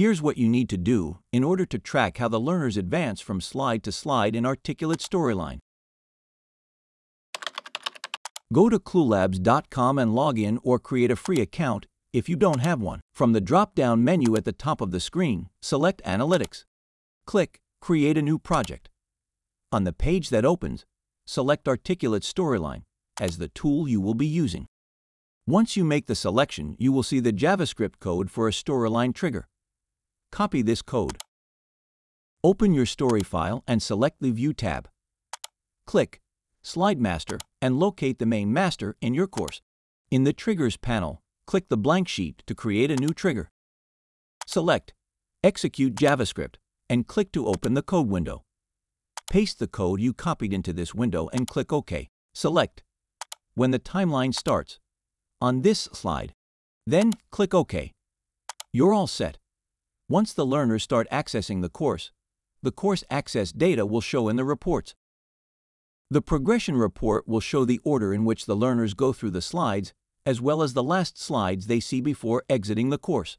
Here's what you need to do in order to track how the learners advance from slide to slide in Articulate Storyline. Go to cluelabs.com and log in or create a free account if you don't have one. From the drop-down menu at the top of the screen, select Analytics. Click Create a new project. On the page that opens, select Articulate Storyline as the tool you will be using. Once you make the selection, you will see the JavaScript code for a storyline trigger. Copy this code. Open your story file and select the View tab. Click Slide Master and locate the main master in your course. In the Triggers panel, click the blank sheet to create a new trigger. Select Execute JavaScript and click to open the code window. Paste the code you copied into this window and click OK. Select When the timeline starts on this slide. Then click OK. You're all set. Once the learners start accessing the course, the course access data will show in the reports. The progression report will show the order in which the learners go through the slides, as well as the last slides they see before exiting the course.